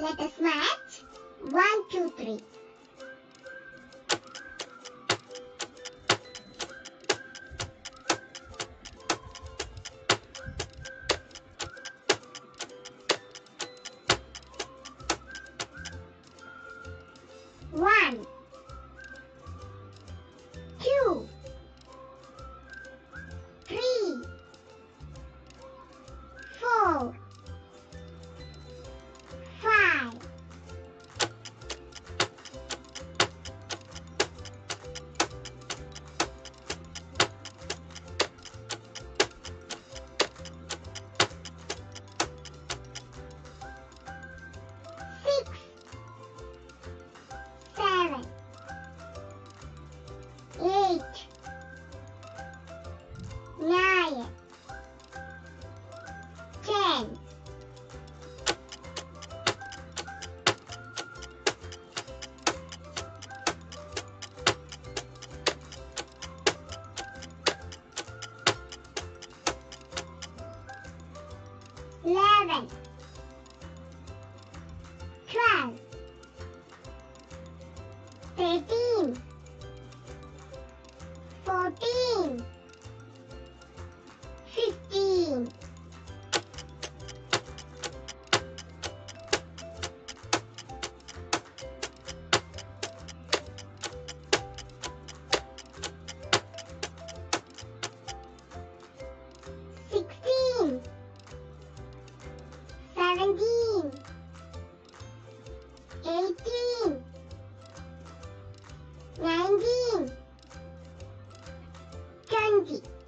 Let us match. One, two, three. One, 11 12 13 18 19 20